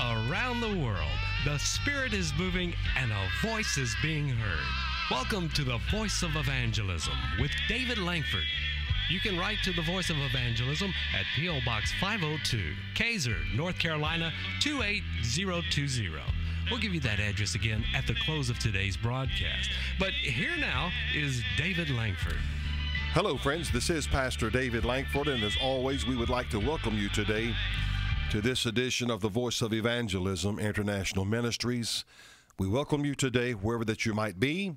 around the world, the Spirit is moving and a voice is being heard. Welcome to the Voice of Evangelism with David Lankford. You can write to the Voice of Evangelism at P.O. Box 502, Casar, North Carolina 28020. We'll give you that address again at the close of today's broadcast. But here now is David Lankford. Hello, friends. This is Pastor David Lankford, and as always, we would like to welcome you today to this edition of the Voice of Evangelism International Ministries. We welcome you today, wherever that you might be.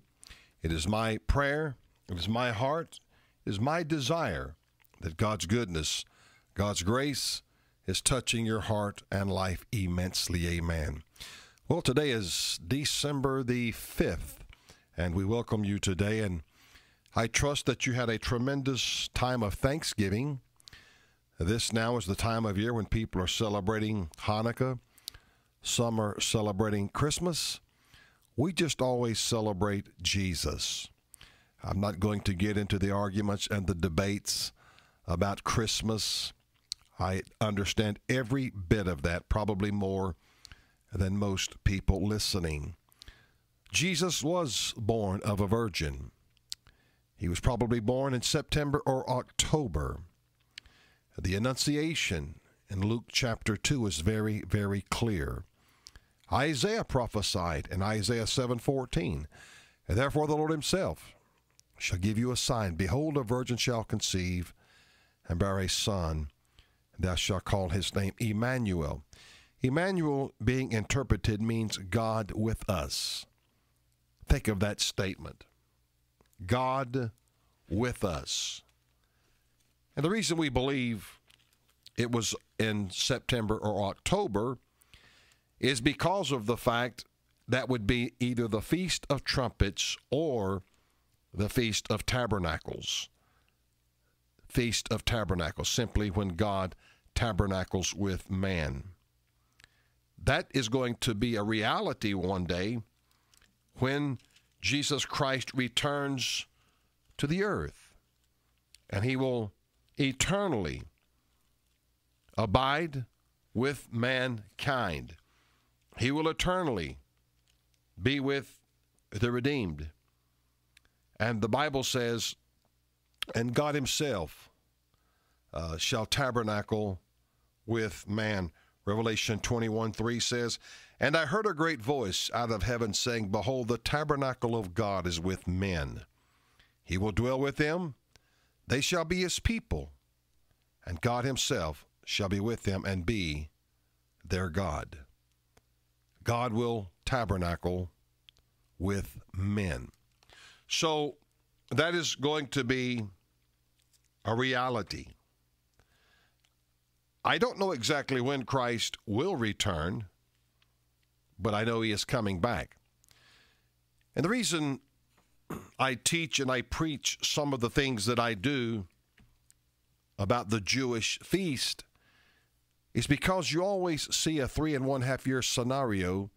It is my prayer, it is my heart, it is my desire that God's goodness, God's grace is touching your heart and life immensely. Amen. Well, today is December the 5th, and we welcome you today. And I trust that you had a tremendous time of Thanksgiving. This now is the time of year when people are celebrating Hanukkah, some are celebrating Christmas. We just always celebrate Jesus. I'm not going to get into the arguments and the debates about Christmas. I understand every bit of that, probably more than most people listening. Jesus was born of a virgin. He was probably born in September or October. The Annunciation in Luke chapter 2 is very, very clear. Isaiah prophesied in Isaiah 7:14, and therefore the Lord himself shall give you a sign. Behold, a virgin shall conceive and bear a son, and thou shalt call his name Emmanuel. Emmanuel being interpreted means God with us. Think of that statement. God with us. And the reason we believe it was in September or October is because of the fact that would be either the Feast of Trumpets or the Feast of Tabernacles. Feast of Tabernacles, simply when God tabernacles with man. That is going to be a reality one day when Jesus Christ returns to the earth and he will eternally abide with mankind. He will eternally be with the redeemed. And the Bible says, and God Himself uh, shall tabernacle with man. Revelation 21 3 says, And I heard a great voice out of heaven saying, Behold, the tabernacle of God is with men. He will dwell with them, they shall be his people, and God himself shall be with them and be their God. God will tabernacle with men. So that is going to be a reality. I don't know exactly when Christ will return, but I know he is coming back. And the reason I teach and I preach some of the things that I do about the Jewish feast is because you always see a three and one half year scenario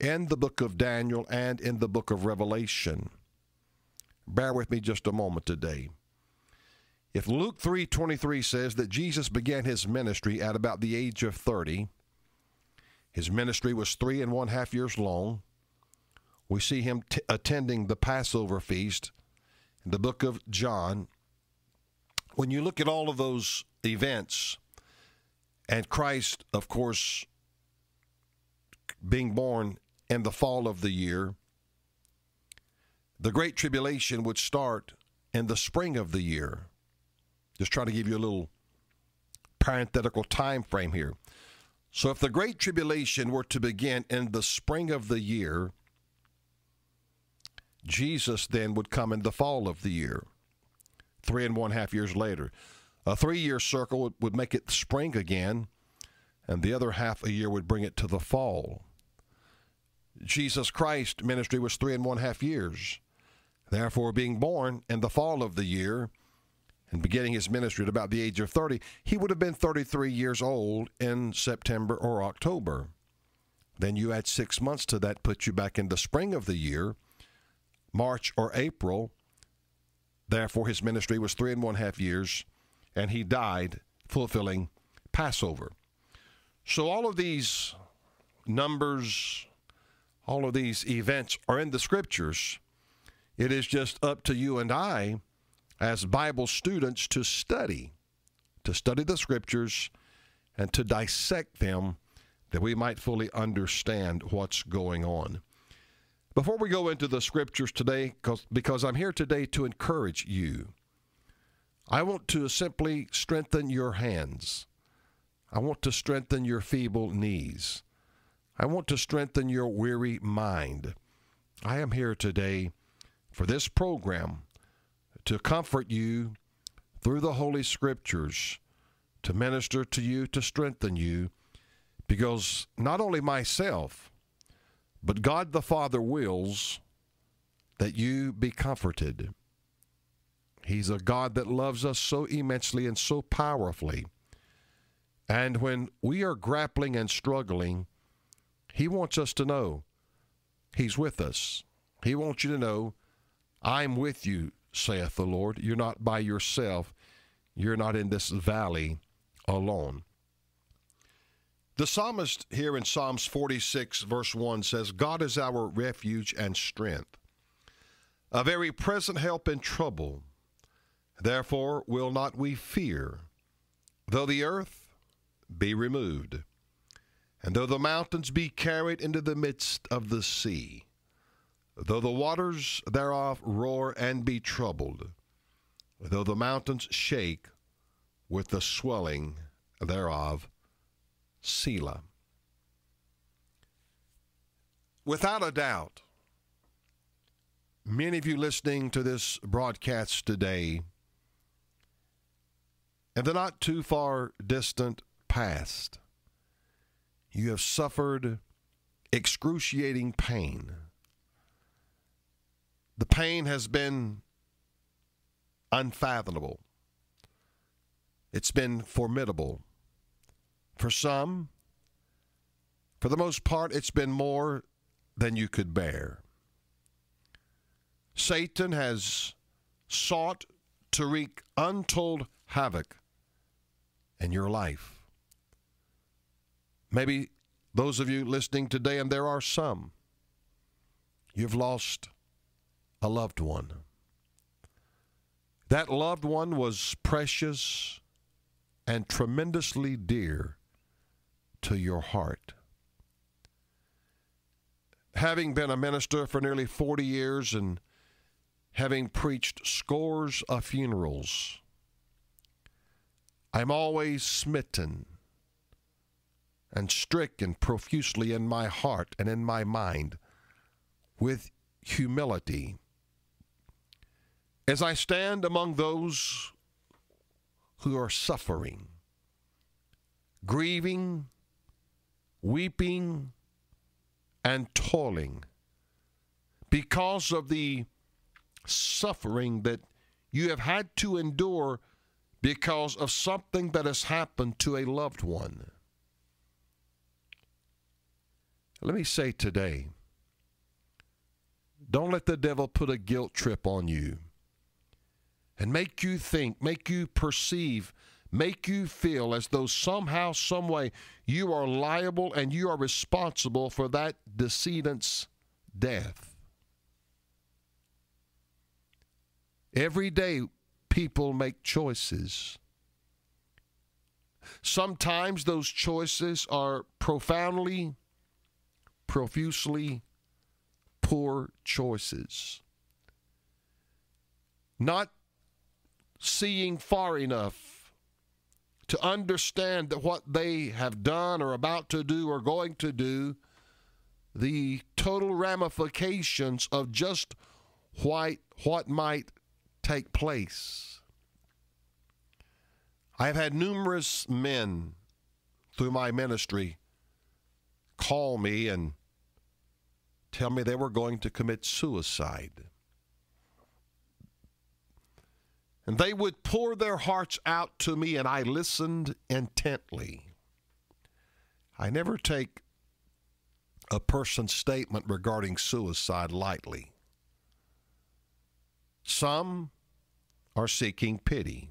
in the book of Daniel and in the book of Revelation. Bear with me just a moment today. If Luke 3:23 says that Jesus began his ministry at about the age of 30, his ministry was three and one half years long. We see him attending the Passover feast in the book of John. When you look at all of those events, and Christ, of course, being born in the fall of the year, the Great Tribulation would start in the spring of the year. Just trying to give you a little parenthetical time frame here. So if the Great Tribulation were to begin in the spring of the year, Jesus then would come in the fall of the year, three and one half years later. A three year circle would, make it spring again, and the other half a year would bring it to the fall. Jesus Christ ministry was three and one half years. Therefore, being born in the fall of the year and beginning his ministry at about the age of 30, he would have been 33 years old in September or October. Then you add six months to that, puts you back in the spring of the year, March or April. Therefore, his ministry was three and one half years, and he died fulfilling Passover. So, all of these Numbers, all of these events are in the scriptures. It is just up to you and I as Bible students to study, to study the scriptures and to dissect them that we might fully understand what's going on. Before we go into the scriptures today, because I'm here today to encourage you, I want to simply strengthen your hands. I want to strengthen your feeble knees. I want to strengthen your weary mind. I am here today for this program to comfort you through the Holy Scriptures, to minister to you, to strengthen you, because not only myself, but God the Father wills that you be comforted. He's a God that loves us so immensely and so powerfully. And when we are grappling and struggling, He wants us to know He's with us. He wants you to know, I'm with you, saith the Lord. You're not by yourself. You're not in this valley alone. The psalmist here in Psalms 46, verse 1 says, God is our refuge and strength, a very present help in trouble. Therefore will not we fear, though the earth be removed, and though the mountains be carried into the midst of the sea, though the waters thereof roar and be troubled, though the mountains shake with the swelling thereof. Selah. Without a doubt, many of you listening to this broadcast today in the not too far distant past, you have suffered excruciating pain. The pain has been unfathomable. It's been formidable. For some, for the most part, it's been more than you could bear. Satan has sought to wreak untold havoc in your life. Maybe those of you listening today, and there are some, you've lost a loved one. That loved one was precious and tremendously dear to your heart. Having been a minister for nearly 40 years and having preached scores of funerals, I'm always smitten and stricken profusely in my heart and in my mind with humility. As I stand among those who are suffering, grieving, weeping, and toiling because of the suffering that you have had to endure because of something that has happened to a loved one. Let me say today don't let the devil put a guilt trip on you and make you think, make you perceive, make you feel as though somehow, someway you are liable and you are responsible for that decedent's death. Every day people make choices. Sometimes those choices are profoundly, profusely poor choices. Not seeing far enough to understand that what they have done or about to do or going to do, the total ramifications of just what, what might take place. I have had numerous men through my ministry call me and tell me they were going to commit suicide. And they would pour their hearts out to me, and I listened intently. I never take a person's statement regarding suicide lightly. Some are seeking pity.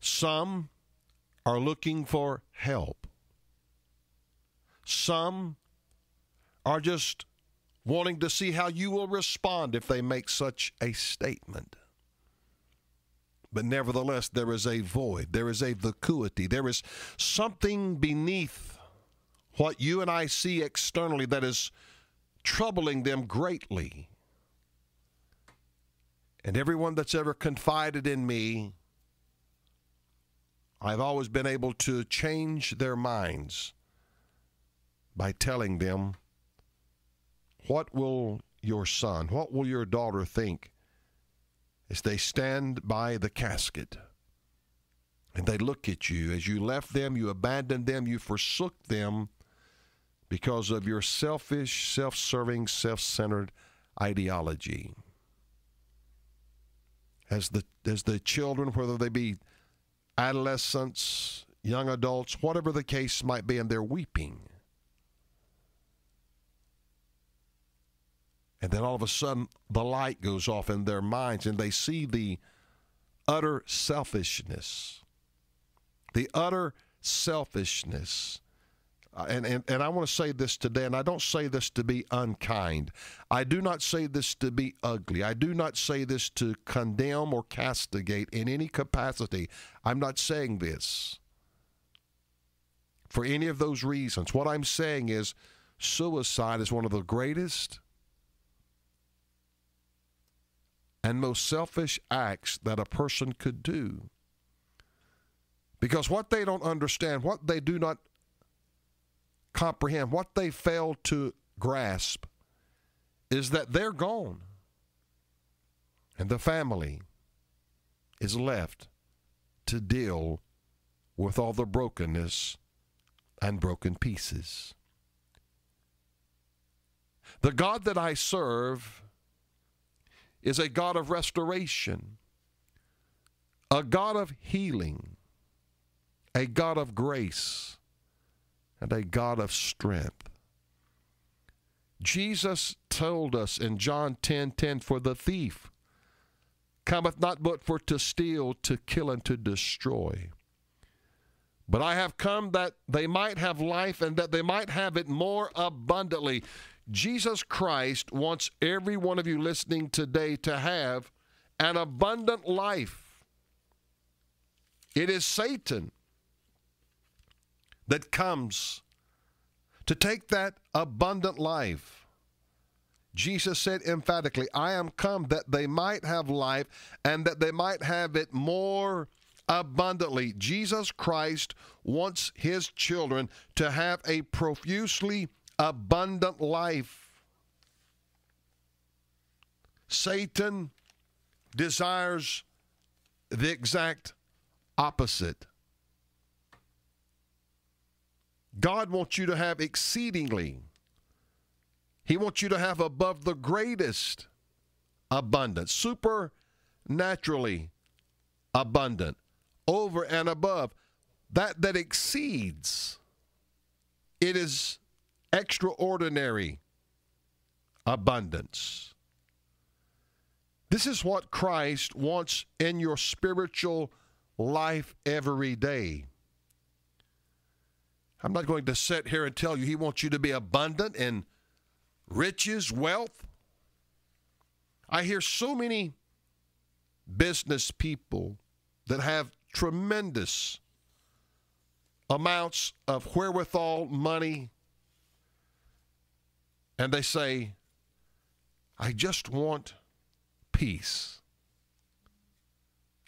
Some are looking for help. Some are just wanting to see how you will respond if they make such a statement. But nevertheless, there is a void, there is a vacuity, there is something beneath what you and I see externally that is troubling them greatly. And everyone that's ever confided in me, I've always been able to change their minds by telling them, What will your son, what will your daughter think as they stand by the casket? And they look at you as you left them, you abandoned them, you forsook them because of your selfish, self serving, self centered ideology. As the, as the children, whether they be adolescents, young adults, whatever the case might be, and they're weeping. And then all of a sudden, the light goes off in their minds, and they see the utter selfishness. The utter selfishness uh, and, and, and I want to say this today, and I don't say this to be unkind. I do not say this to be ugly. I do not say this to condemn or castigate in any capacity. I'm not saying this for any of those reasons. What I'm saying is suicide is one of the greatest and most selfish acts that a person could do. Because what they don't understand, what they do not comprehend, what they fail to grasp, is that they're gone. And the family is left to deal with all the brokenness and broken pieces. The God that I serve is a God of restoration, a God of healing, a God of grace and a God of strength. Jesus told us in John 10 10, For the thief cometh not but for to steal, to kill, and to destroy. But I have come that they might have life and that they might have it more abundantly. Jesus Christ wants every one of you listening today to have an abundant life. It is Satan that comes to take that abundant life. Jesus said emphatically, I am come that they might have life and that they might have it more abundantly. Jesus Christ wants his children to have a profusely abundant life. Satan desires the exact opposite. God wants you to have exceedingly. He wants you to have above the greatest abundance, supernaturally abundant, over and above, that that exceeds. It is extraordinary abundance. This is what Christ wants in your spiritual life every day. I'm not going to sit here and tell you he wants you to be abundant in riches, wealth. I hear so many business people that have tremendous amounts of wherewithal, money, and they say, I just want peace.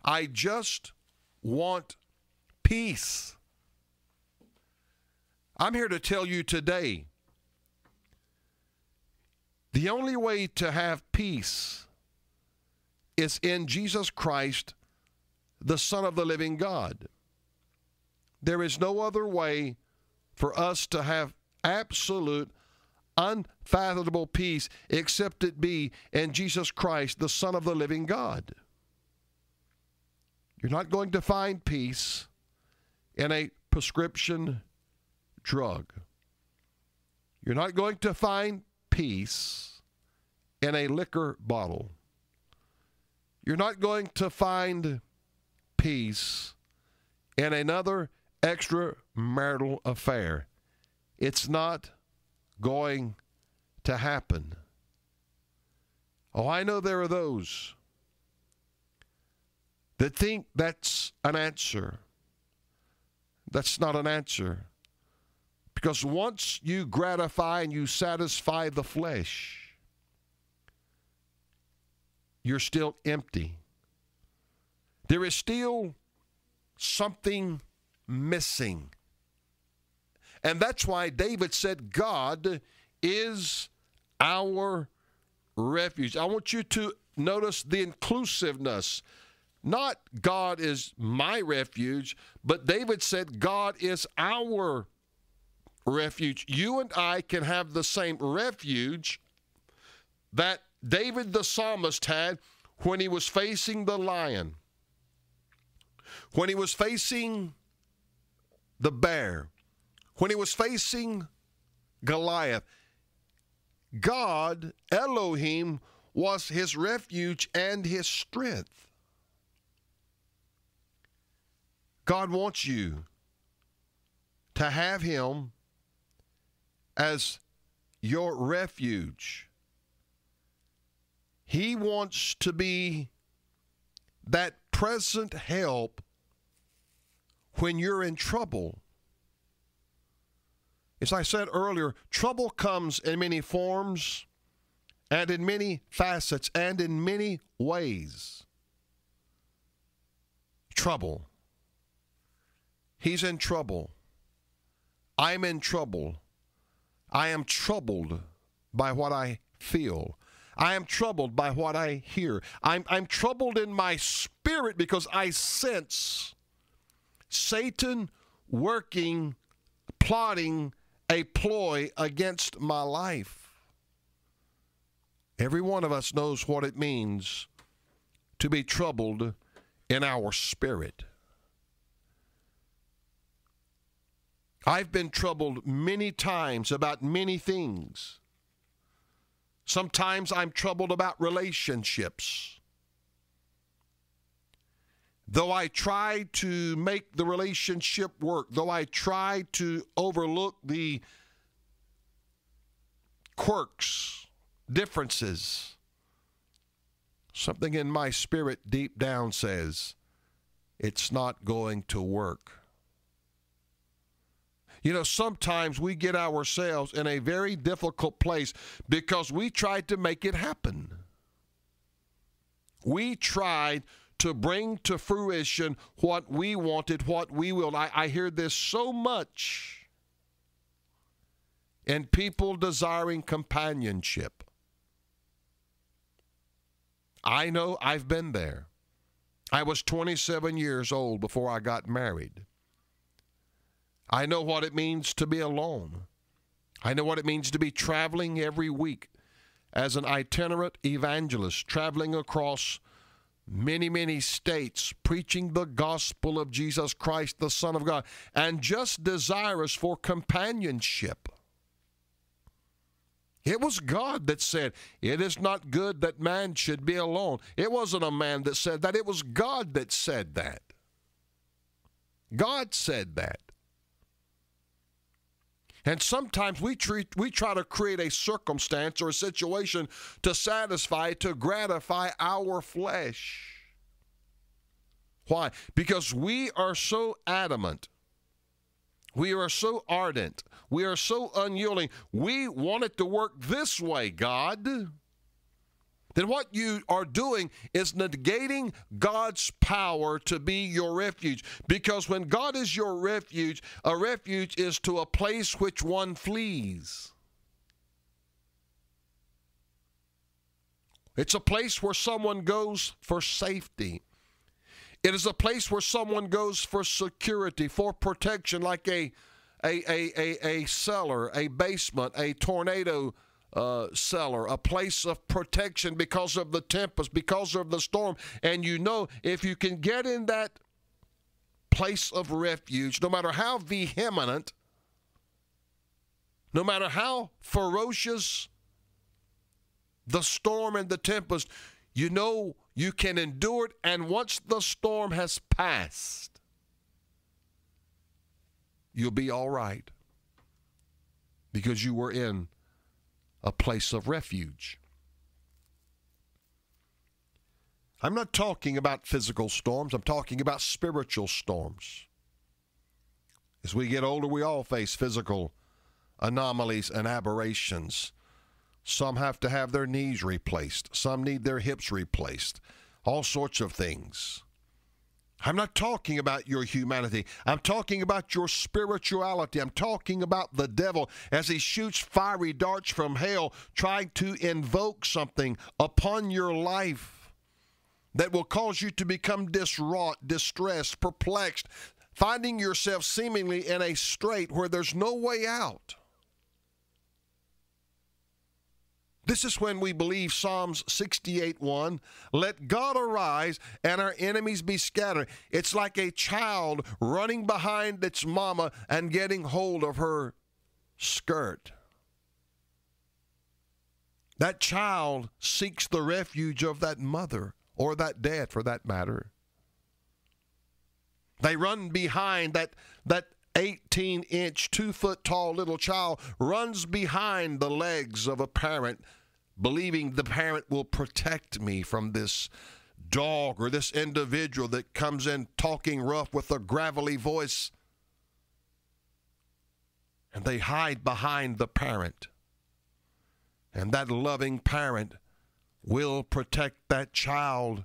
I just want peace. I'm here to tell you today the only way to have peace is in Jesus Christ, the Son of the living God. There is no other way for us to have absolute, unfathomable peace except it be in Jesus Christ, the Son of the living God. You're not going to find peace in a prescription drug. You're not going to find peace in a liquor bottle. You're not going to find peace in another extramarital affair. it's not going to happen. Oh, I know there are those that think that's an answer. That's not an answer. Because once you gratify and you satisfy the flesh, you're still empty. There is still something missing. And that's why David said, God is our refuge. I want you to notice the inclusiveness. Not God is my refuge, but David said, God is our refuge. You and I can have the same refuge that David the psalmist had when he was facing the lion, when he was facing the bear, when he was facing Goliath. God, Elohim, was his refuge and his strength. God wants you to have him as your refuge. He wants to be that present help when you're in trouble. As I said earlier, trouble comes in many forms and in many facets and in many ways. Trouble. He's in trouble. I'm in trouble. I am troubled by what I feel. I am troubled by what I hear. I'm, I'm troubled in my spirit because I sense Satan working, plotting a ploy against my life. Every one of us knows what it means to be troubled in our spirit. I've been troubled many times about many things. Sometimes I'm troubled about relationships. Though I try to make the relationship work, though I try to overlook the quirks, differences, something in my spirit deep down says it's not going to work. You know, sometimes we get ourselves in a very difficult place because we tried to make it happen. We tried to bring to fruition what we wanted, what we will. I, I hear this so much in people desiring companionship. I know I've been there. I was 27 years old before I got married. I know what it means to be alone. I know what it means to be traveling every week as an itinerant evangelist, traveling across many, many states, preaching the gospel of Jesus Christ, the Son of God, and just desirous for companionship. It was God that said, It is not good that man should be alone. It wasn't a man that said that, it was God that said that. God said that. And sometimes we treat, we try to create a circumstance or a situation to satisfy, to gratify our flesh. Why? Because we are so adamant. We are so ardent. We are so unyielding. We want it to work this way, God then what you are doing is negating God's power to be your refuge. Because when God is your refuge, a refuge is to a place which one flees. It's a place where someone goes for safety. It is a place where someone goes for security, for protection, like a, a, a, a, a cellar, a basement, a tornado uh, cellar, a place of protection because of the tempest, because of the storm. And you know, if you can get in that place of refuge, no matter how vehement, no matter how ferocious the storm and the tempest, you know you can endure it. And once the storm has passed, you'll be all right. because you were in a place of refuge. I'm not talking about physical storms, I'm talking about spiritual storms. As we get older, we all face physical anomalies and aberrations. Some have to have their knees replaced, some need their hips replaced, all sorts of things. I'm not talking about your humanity. I'm talking about your spirituality. I'm talking about the devil as he shoots fiery darts from hell, trying to invoke something upon your life that will cause you to become distraught, distressed, perplexed, finding yourself seemingly in a strait where there's no way out. This is when we believe Psalms 68 1 let God arise and our enemies be scattered. It's like a child running behind its mama and getting hold of her skirt. That child seeks the refuge of that mother or that dad for that matter. They run behind that, that 18 inch, two foot tall little child runs behind the legs of a parent, believing the parent will protect me from this dog or this individual that comes in talking rough with a gravelly voice. And they hide behind the parent. And that loving parent will protect that child.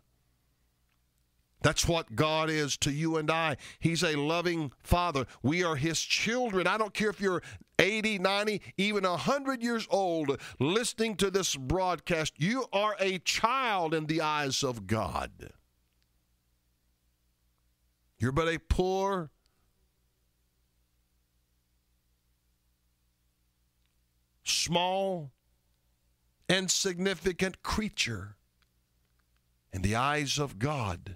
That's what God is to you and I. He's a loving father. We are his children. I don't care if you're 80, 90, even 100 years old listening to this broadcast. You are a child in the eyes of God. You're but a poor, small, insignificant creature in the eyes of God.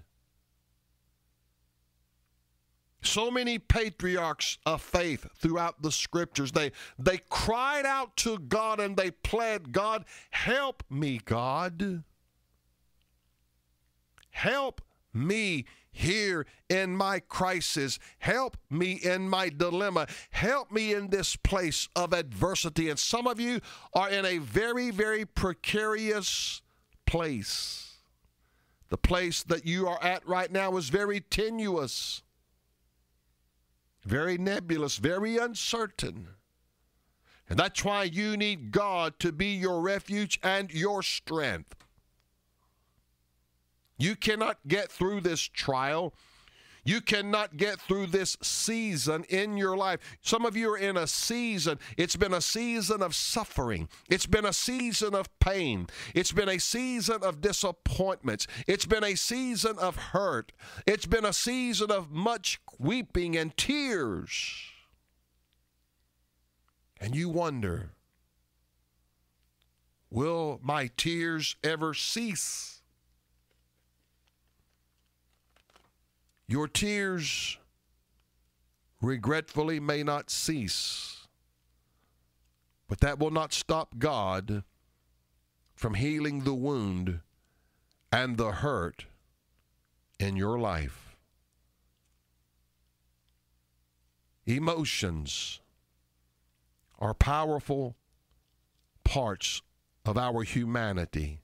So many patriarchs of faith throughout the scriptures, they, they cried out to God and they pled, God, help me, God. Help me here in my crisis. Help me in my dilemma. Help me in this place of adversity. And some of you are in a very, very precarious place. The place that you are at right now is very tenuous, very nebulous, very uncertain. And that's why you need God to be your refuge and your strength. You cannot get through this trial. You cannot get through this season in your life. Some of you are in a season, it's been a season of suffering. It's been a season of pain. It's been a season of disappointments. It's been a season of hurt. It's been a season of much weeping and tears. And you wonder, will my tears ever cease? Your tears, regretfully, may not cease, but that will not stop God from healing the wound and the hurt in your life. Emotions are powerful parts of our humanity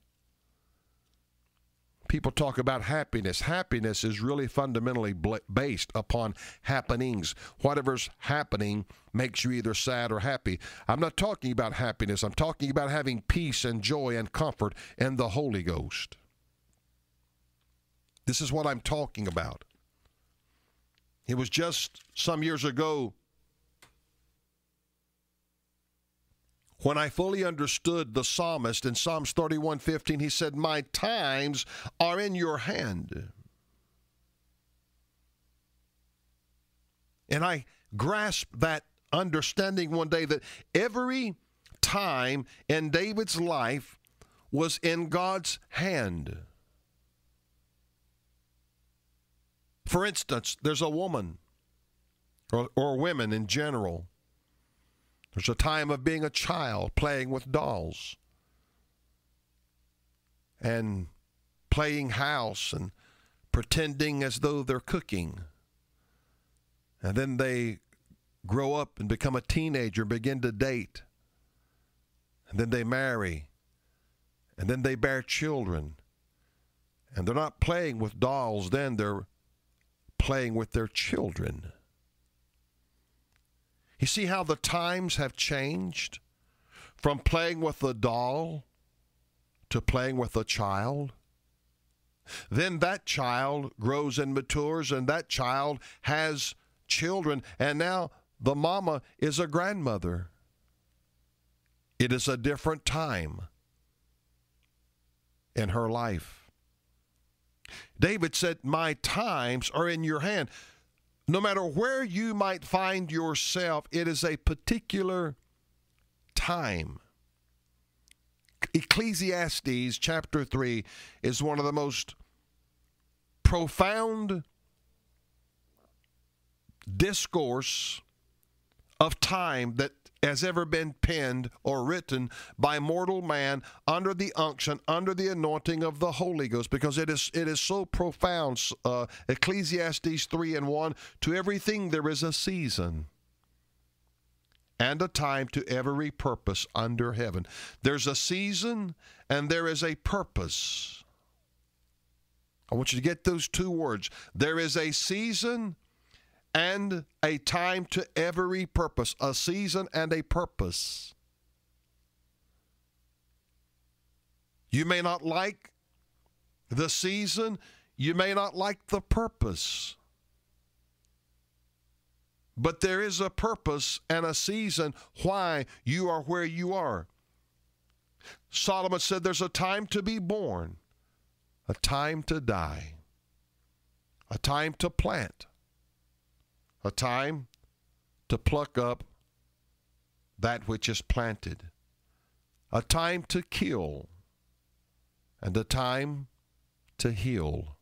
people talk about happiness. Happiness is really fundamentally based upon happenings. Whatever's happening makes you either sad or happy. I'm not talking about happiness, I'm talking about having peace and joy and comfort in the Holy Ghost. This is what I'm talking about. It was just some years ago when I fully understood the psalmist in Psalms 31:15, he said, "My times are in your hand." And I grasped that understanding one day that every time in David's life was in God's hand. For instance, there's a woman or, or women in general there's a time of being a child playing with dolls and playing house and pretending as though they're cooking. And then they grow up and become a teenager begin to date. And then they marry. And then they bear children. And they're not playing with dolls then, they're playing with their children. You see how the times have changed from playing with a doll to playing with a child? Then that child grows and matures, and that child has children, and now the mama is a grandmother. It is a different time in her life. David said, My times are in your hand. No matter where you might find yourself, it is a particular time. Ecclesiastes chapter 3 is one of the most profound discourse of time that has ever been penned or written by mortal man under the unction, under the anointing of the Holy Ghost, because it is it is so profound. Uh, Ecclesiastes three and one: to everything there is a season and a time to every purpose under heaven. There's a season and there is a purpose. I want you to get those two words. There is a season and a time to every purpose, a season and a purpose. You may not like the season, you may not like the purpose. But there is a purpose and a season why you are where you are. Solomon said there's a time to be born, a time to die, a time to plant, a time to pluck up that which is planted, a time to kill, and a time to heal,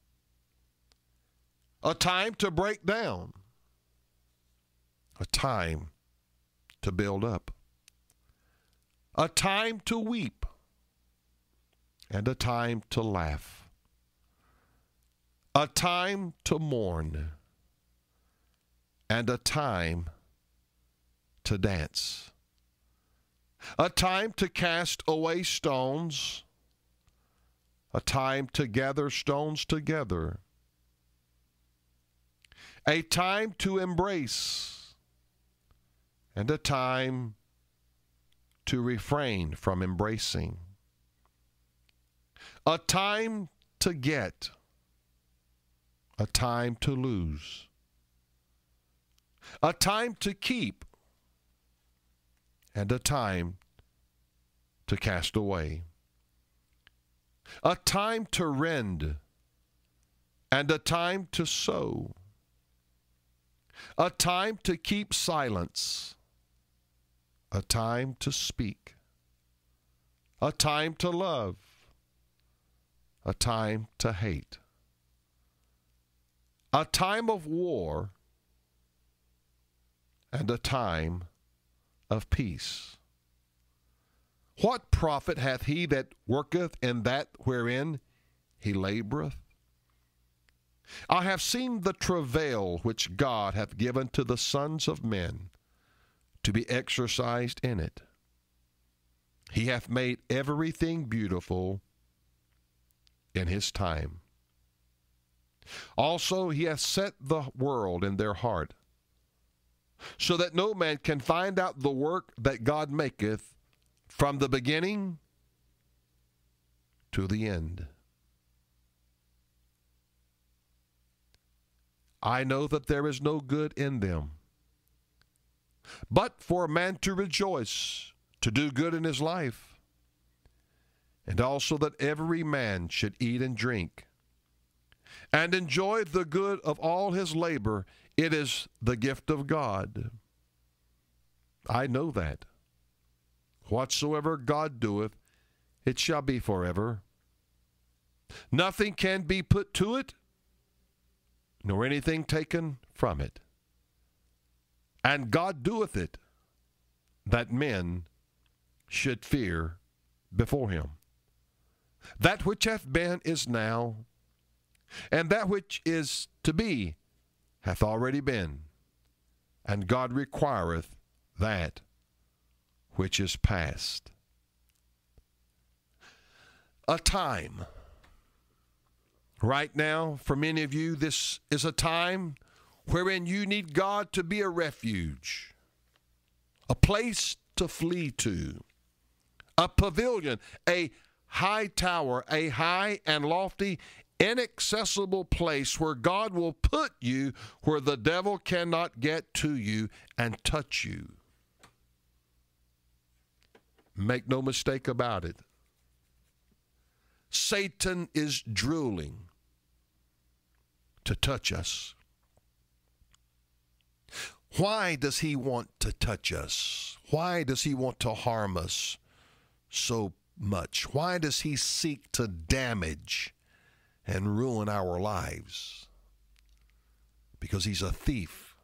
a time to break down, a time to build up, a time to weep, and a time to laugh, a time to mourn and a time to dance, a time to cast away stones, a time to gather stones together, a time to embrace, and a time to refrain from embracing, a time to get, a time to lose a time to keep, and a time to cast away, a time to rend, and a time to sow, a time to keep silence, a time to speak, a time to love, a time to hate, a time of war and a time of peace. What profit hath he that worketh in that wherein he laboureth? I have seen the travail which God hath given to the sons of men to be exercised in it. He hath made everything beautiful in his time. Also, he hath set the world in their heart so that no man can find out the work that God maketh from the beginning to the end. I know that there is no good in them. But for a man to rejoice, to do good in his life, and also that every man should eat and drink, and enjoy the good of all his labor it is the gift of God. I know that. Whatsoever God doeth, it shall be forever. Nothing can be put to it, nor anything taken from it. And God doeth it, that men should fear before him. That which hath been is now, and that which is to be hath already been, and God requireth that which is past. A time. Right now, for many of you, this is a time wherein you need God to be a refuge, a place to flee to, a pavilion, a high tower, a high and lofty, inaccessible place where God will put you where the devil cannot get to you and touch you. Make no mistake about it. Satan is drooling to touch us. Why does he want to touch us? Why does he want to harm us so much? Why does he seek to damage and ruin our lives? Because he's a thief.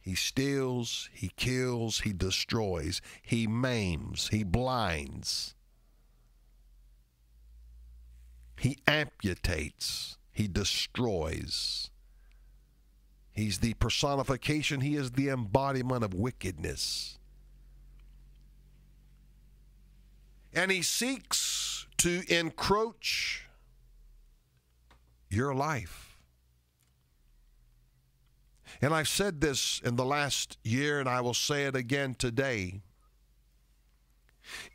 He steals, he kills, he destroys, he maims, he blinds, he amputates, he destroys. He's the personification, he is the embodiment of wickedness. And he seeks to encroach your life. And I've said this in the last year, and I will say it again today.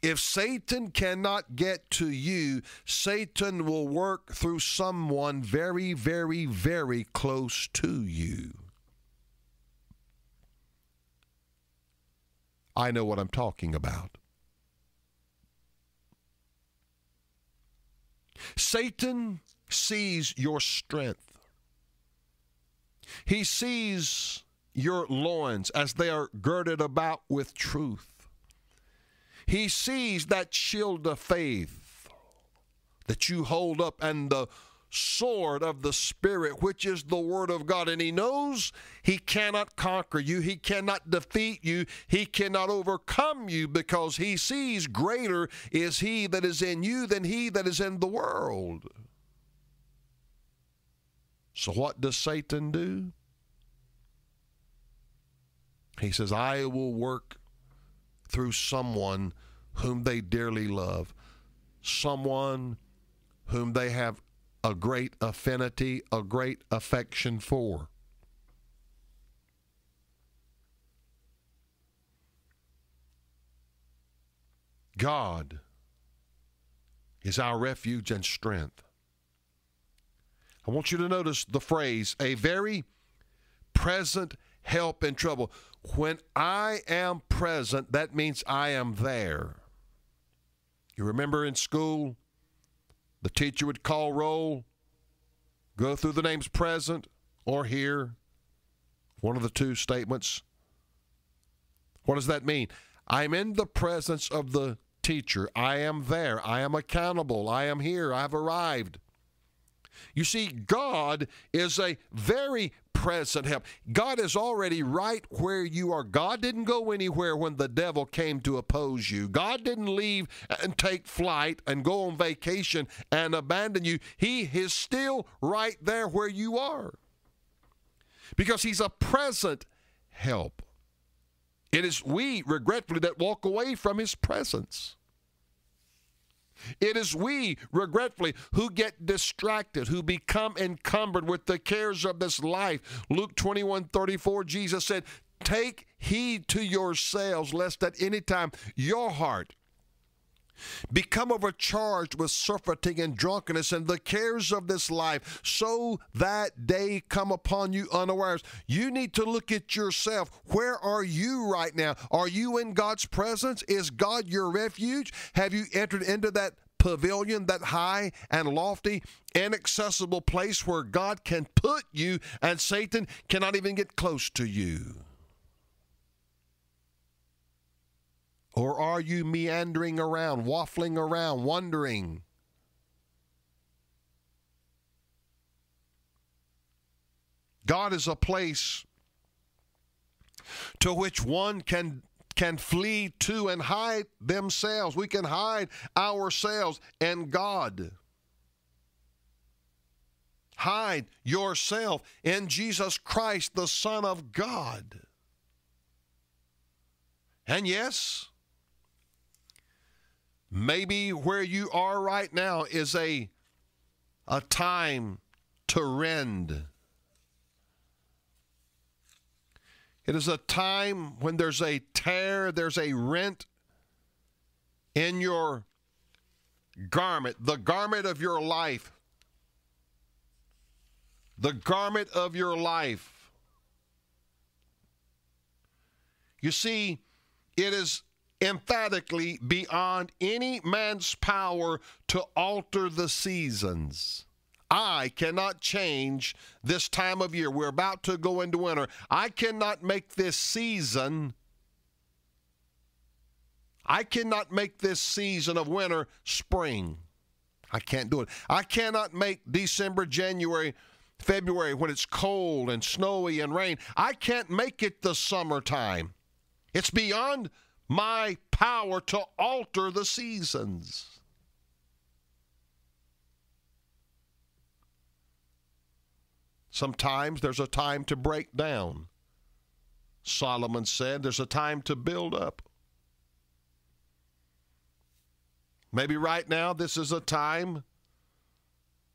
If Satan cannot get to you, Satan will work through someone very, very, very close to you. I know what I'm talking about. Satan sees your strength. He sees your loins as they are girded about with truth. He sees that shield of faith that you hold up and the sword of the Spirit, which is the Word of God. And he knows he cannot conquer you, he cannot defeat you, he cannot overcome you because he sees greater is he that is in you than he that is in the world. So, what does Satan do? He says, I will work through someone whom they dearly love, someone whom they have a great affinity, a great affection for. God is our refuge and strength. I want you to notice the phrase, a very present help in trouble. When I am present, that means I am there. You remember in school, the teacher would call roll, go through the names present or here, one of the two statements. What does that mean? I'm in the presence of the teacher. I am there. I am accountable. I am here. I've arrived. You see, God is a very present help. God is already right where you are. God didn't go anywhere when the devil came to oppose you. God didn't leave and take flight and go on vacation and abandon you. He is still right there where you are because He's a present help. It is we, regretfully, that walk away from His presence. It is we, regretfully, who get distracted, who become encumbered with the cares of this life. Luke 21 34, Jesus said, Take heed to yourselves, lest at any time your heart become overcharged with surfeiting and drunkenness and the cares of this life, so that day come upon you unawares. You need to look at yourself. Where are you right now? Are you in God's presence? Is God your refuge? Have you entered into that pavilion, that high and lofty, inaccessible place where God can put you and Satan cannot even get close to you? Or are you meandering around, waffling around, wondering? God is a place to which one can can flee to and hide themselves. We can hide ourselves and God. hide yourself in Jesus Christ, the Son of God. And yes, maybe where you are right now is a, a time to rend. It is a time when there's a tear, there's a rent in your garment, the garment of your life. The garment of your life. You see, it is emphatically beyond any man's power to alter the seasons. I cannot change this time of year. We're about to go into winter. I cannot make this season I cannot make this season of winter spring. I can't do it. I cannot make December, January, February when it's cold and snowy and rain. I can't make it the summertime. It's beyond my power to alter the seasons. Sometimes there's a time to break down. Solomon said there's a time to build up. Maybe right now this is a time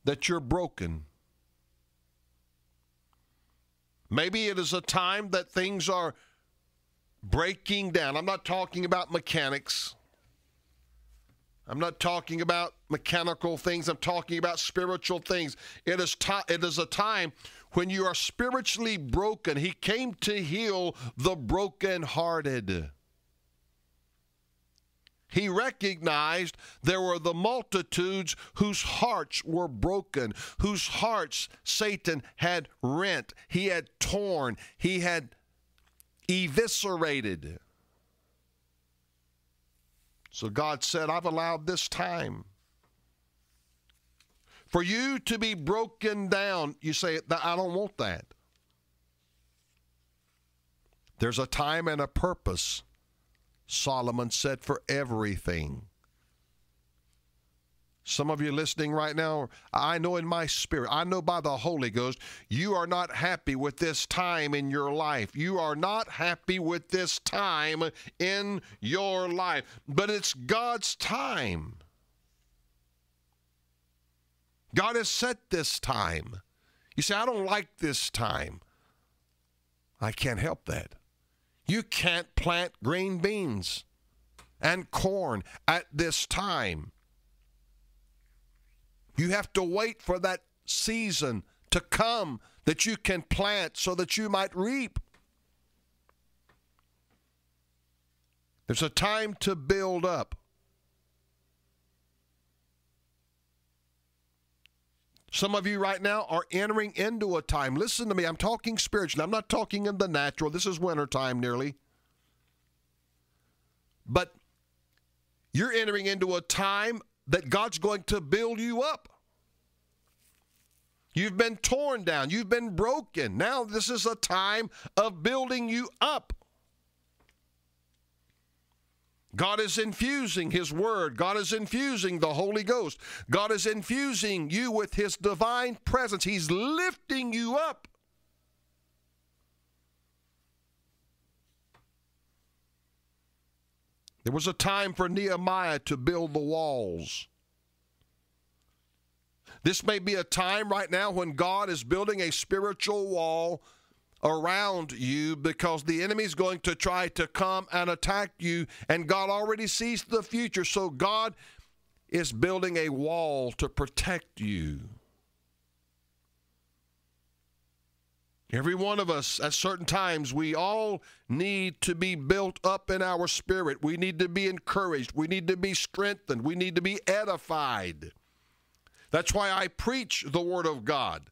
that you're broken. Maybe it is a time that things are breaking down. I'm not talking about mechanics. I'm not talking about mechanical things. I'm talking about spiritual things. It is, it is a time when you are spiritually broken. He came to heal the brokenhearted. He recognized there were the multitudes whose hearts were broken, whose hearts Satan had rent, he had torn, he had eviscerated. So God said, I've allowed this time for you to be broken down. You say, I don't want that. There's a time and a purpose Solomon said, for everything. Some of you listening right now, I know in my spirit, I know by the Holy Ghost, you are not happy with this time in your life. You are not happy with this time in your life, but it's God's time. God has set this time. You say, I don't like this time. I can't help that. You can't plant green beans and corn at this time. You have to wait for that season to come that you can plant so that you might reap. There's a time to build up. Some of you right now are entering into a time. Listen to me, I'm talking spiritually. I'm not talking in the natural. This is winter time nearly. But you're entering into a time that God's going to build you up. You've been torn down, you've been broken. Now, this is a time of building you up. God is infusing His Word. God is infusing the Holy Ghost. God is infusing you with His divine presence. He's lifting you up. There was a time for Nehemiah to build the walls. This may be a time right now when God is building a spiritual wall around you because the enemy is going to try to come and attack you, and God already sees the future. So God is building a wall to protect you. Every one of us, at certain times, we all need to be built up in our spirit. We need to be encouraged. We need to be strengthened. We need to be edified. That's why I preach the Word of God.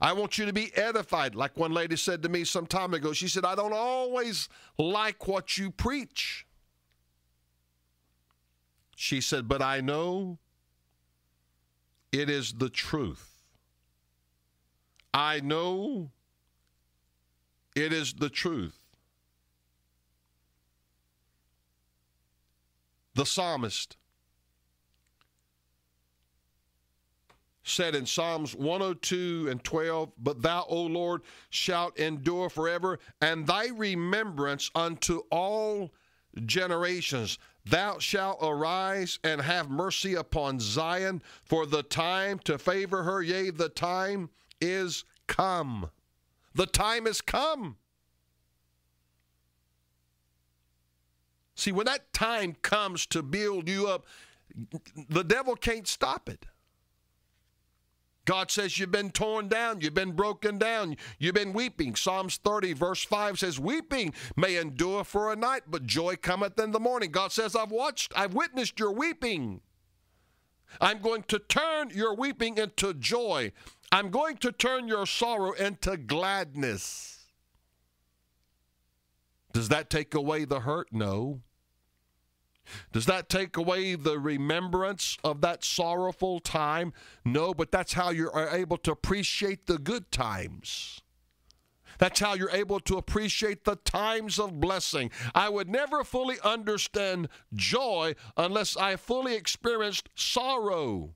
I want you to be edified. Like one lady said to me some time ago, she said, I don't always like what you preach. She said, but I know it is the truth. I know it is the truth. The psalmist said in Psalms 102 and 12, But thou, O Lord, shalt endure forever, and thy remembrance unto all generations. Thou shalt arise and have mercy upon Zion, for the time to favor her, yea, the time is come. The time has come. See, when that time comes to build you up, the devil can't stop it. God says you've been torn down, you've been broken down, you've been weeping. Psalms 30, verse 5 says, Weeping may endure for a night, but joy cometh in the morning. God says, I've watched, I've witnessed your weeping. I'm going to turn your weeping into joy. I'm going to turn your sorrow into gladness. Does that take away the hurt? No. Does that take away the remembrance of that sorrowful time? No, but that's how you are able to appreciate the good times. That's how you're able to appreciate the times of blessing. I would never fully understand joy unless I fully experienced sorrow.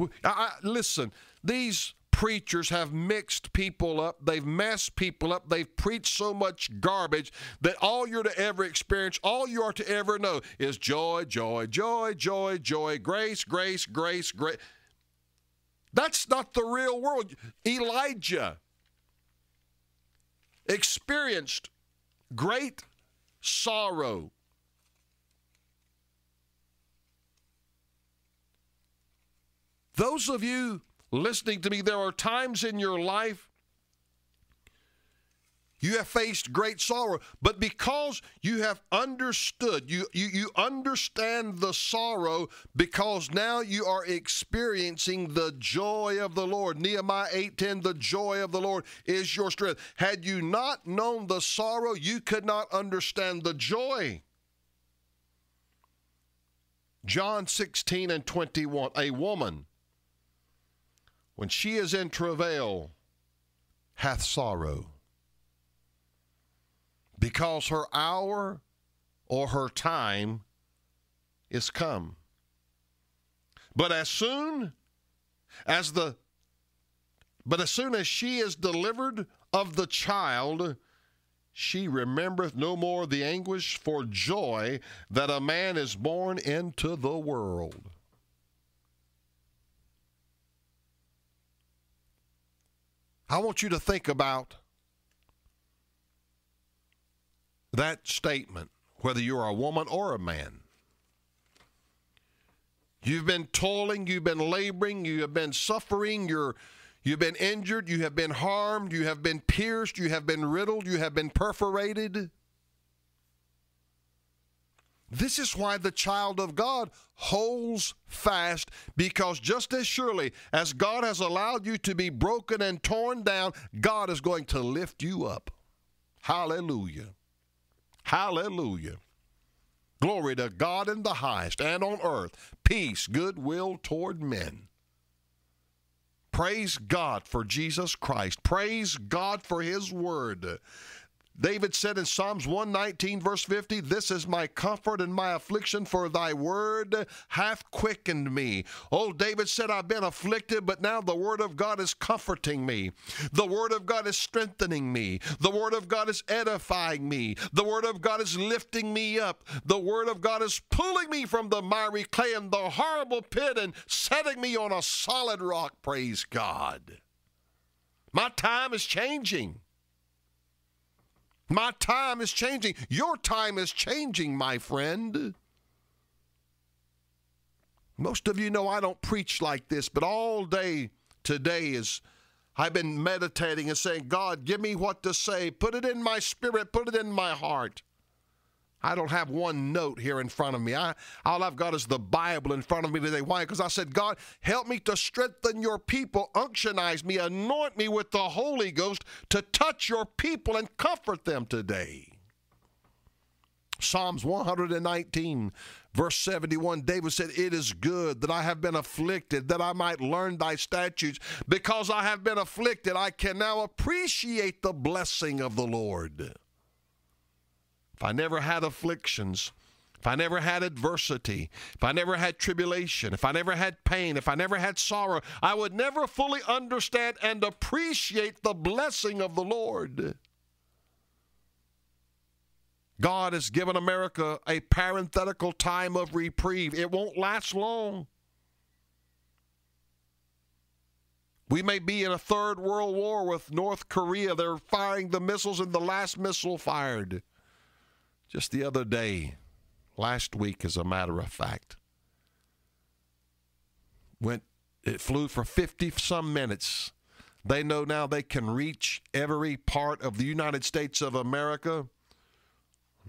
I, I, listen, these preachers have mixed people up. They've messed people up. They've preached so much garbage that all you're to ever experience, all you are to ever know is joy, joy, joy, joy, joy, grace, grace, grace, grace. That's not the real world. Elijah experienced great sorrow. Those of you listening to me, there are times in your life you have faced great sorrow, but because you have understood, you, you, you understand the sorrow because now you are experiencing the joy of the Lord. Nehemiah 8:10, the joy of the Lord is your strength. Had you not known the sorrow, you could not understand the joy. John 16 and 21, a woman when she is in travail, hath sorrow, because her hour or her time is come. But as soon as the but as soon as she is delivered of the child, she remembereth no more the anguish for joy that a man is born into the world. I want you to think about that statement, whether you're a woman or a man. You've been toiling, you've been laboring, you have been suffering, you're You've been injured, you have been harmed, you have been pierced, you have been riddled, you have been perforated. This is why the child of God holds fast because just as surely as God has allowed you to be broken and torn down, God is going to lift you up. Hallelujah. Hallelujah. Glory to God in the highest and on earth, peace, goodwill toward men. Praise God for Jesus Christ. Praise God for His Word. David said in Psalms 119, verse 50, This is my comfort and my affliction, for thy word hath quickened me. Oh, David said, I've been afflicted, but now the word of God is comforting me. The word of God is strengthening me. The word of God is edifying me. The word of God is lifting me up. The word of God is pulling me from the miry clay and the horrible pit and setting me on a solid rock. Praise God. My time is changing. My time is changing. Your time is changing, my friend. Most of you know I don't preach like this, but all day today is I've been meditating and saying, God, give me what to say. Put it in my spirit, put it in my heart. I don't have one note here in front of me. I, all I've got is the Bible in front of me today. Why? Because I said, God, help me to strengthen your people, unctionize me, anoint me with the Holy Ghost to touch your people and comfort them today. Psalms 119, verse 71, David said, It is good that I have been afflicted, that I might learn thy statutes. Because I have been afflicted, I can now appreciate the blessing of the Lord. If I never had afflictions, if I never had adversity, if I never had tribulation, if I never had pain, if I never had sorrow, I would never fully understand and appreciate the blessing of the Lord. God has given America a parenthetical time of reprieve. It won't last long. We may be in a third world war with North Korea. They're firing the missiles, and the last missile fired just the other day last week, as a matter of fact. Went, it flew for 50 some minutes. They know now they can reach every part of the United States of America.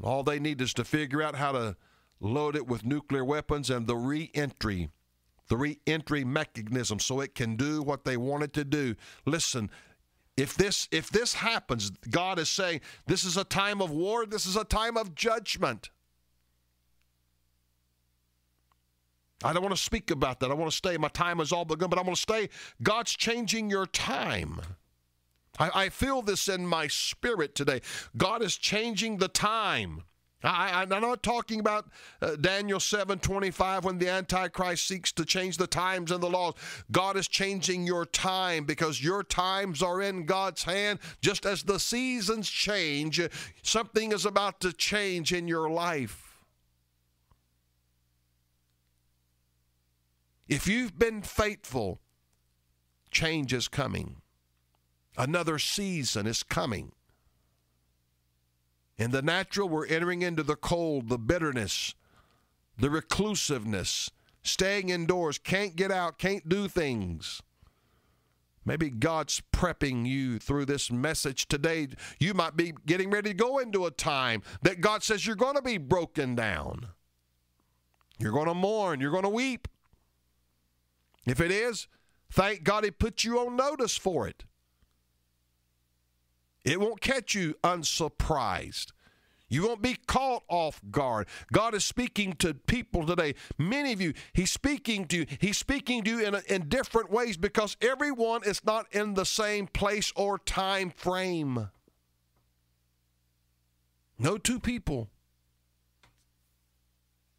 All they need is to figure out how to load it with nuclear weapons and the re entry, the re entry mechanism so it can do what they want it to do. Listen, if this if this happens, God is saying this is a time of war, this is a time of judgment. I don't want to speak about that. I want to stay. My time is all but gone, but I want to stay. God's changing your time. I, I feel this in my spirit today. God is changing the time. I, am not talking about uh, Daniel 7 25 when the Antichrist seeks to change the times and the laws. God is changing your time because your times are in God's hand. Just as the seasons change, something is about to change in your life. If you've been faithful, change is coming. Another season is coming. In the natural, we're entering into the cold, the bitterness, the reclusiveness, staying indoors, can't get out, can't do things. Maybe God's prepping you through this message today. You might be getting ready to go into a time that God says you're going to be broken down. You're going to mourn, you're going to weep. If it is, thank God He put you on notice for it. It won't catch you unsurprised. You won't be caught off guard. God is speaking to people today. Many of you, He's speaking to you. He's speaking to you in, in different ways because everyone is not in the same place or time frame. No two people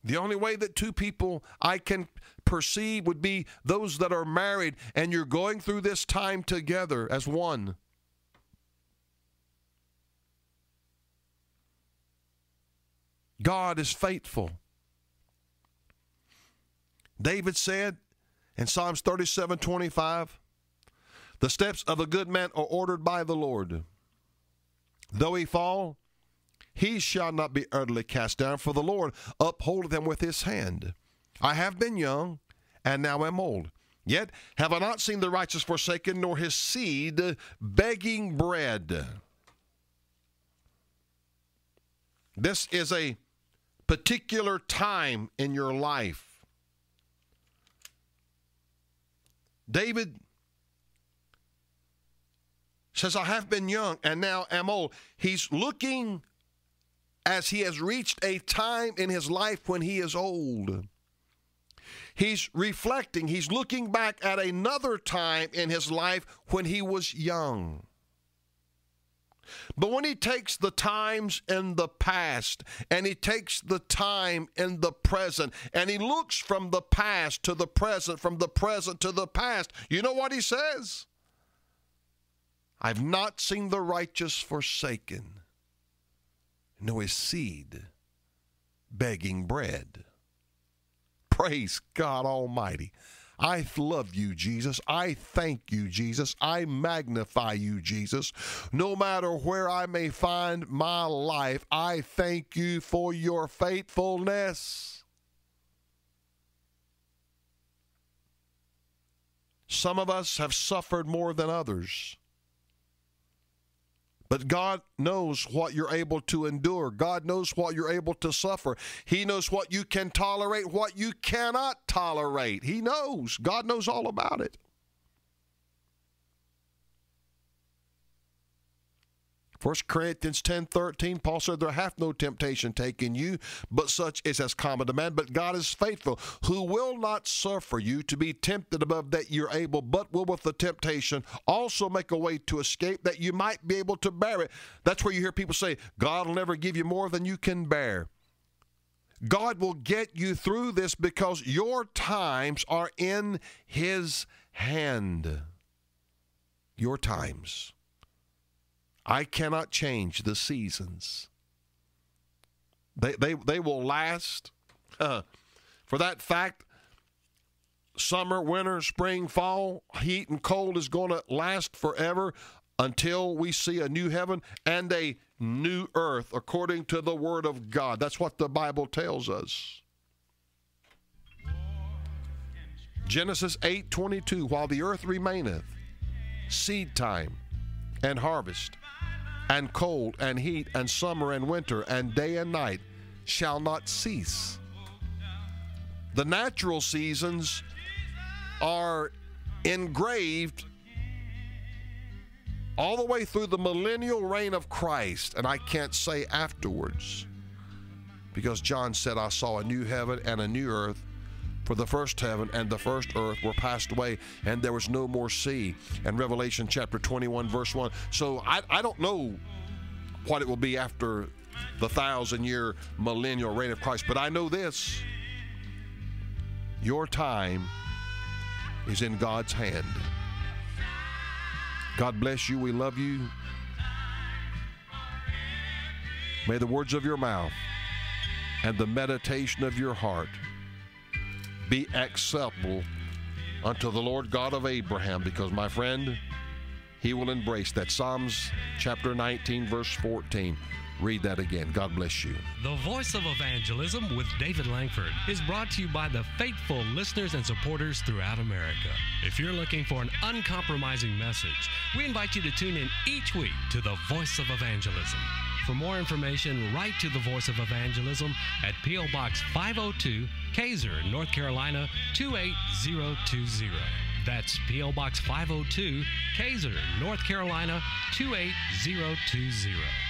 the only way that two people I can perceive would be those that are married and you're going through this time together as one. God is faithful. David said in Psalms 37 25, The steps of a good man are ordered by the Lord. Though he fall, he shall not be utterly cast down, for the Lord upholdeth him with his hand. I have been young, and now am old. Yet have I not seen the righteous forsaken, nor his seed begging bread. This is a particular time in your life. David says, I have been young and now am old. He's looking as he has reached a time in his life when he is old. He's reflecting, he's looking back at another time in his life when he was young. But when he takes the times in the past and he takes the time in the present and he looks from the past to the present, from the present to the past, you know what he says? I've not seen the righteous forsaken, nor his seed begging bread. Praise God Almighty. I love you, Jesus. I thank you, Jesus. I magnify you, Jesus. No matter where I may find my life, I thank you for your faithfulness. Some of us have suffered more than others. But God knows what you're able to endure. God knows what you're able to suffer. He knows what you can tolerate, what you cannot tolerate. He knows. God knows all about it. 1 Corinthians 10 13, Paul said, There hath no temptation taken you, but such is as common to man. But God is faithful, who will not suffer you to be tempted above that you're able, but will with the temptation also make a way to escape that you might be able to bear it. That's where you hear people say, God will never give you more than you can bear. God will get you through this because your times are in His hand. Your times. I cannot change the seasons. They, they, they will last. Uh, for that fact, summer, winter, spring, fall, heat and cold is going to last forever until we see a new heaven and a new earth according to the word of God. That's what the Bible tells us. Genesis 8:22 while the earth remaineth seed time and harvest and cold and heat and summer and winter and day and night shall not cease. The natural seasons are engraved all the way through the millennial reign of Christ, and I can't say afterwards because John said, I saw a new heaven and a new earth. For the first heaven and the first earth were passed away, and there was no more sea. And Revelation chapter 21, verse 1. So I, I don't know what it will be after the thousand year millennial reign of Christ, but I know this your time is in God's hand. God bless you. We love you. May the words of your mouth and the meditation of your heart be acceptable unto the Lord God of Abraham, because my friend, he will embrace that. Psalms chapter 19, verse 14. Read that again. God bless you. The Voice of Evangelism with David Lankford is brought to you by the faithful listeners and supporters throughout America. If you're looking for an uncompromising message, we invite you to tune in each week to the Voice of Evangelism. For more information, write to the Voice of Evangelism at P.O. Box 502, Casar, North Carolina 28020. That's P.O. Box 502, Casar, North Carolina 28020.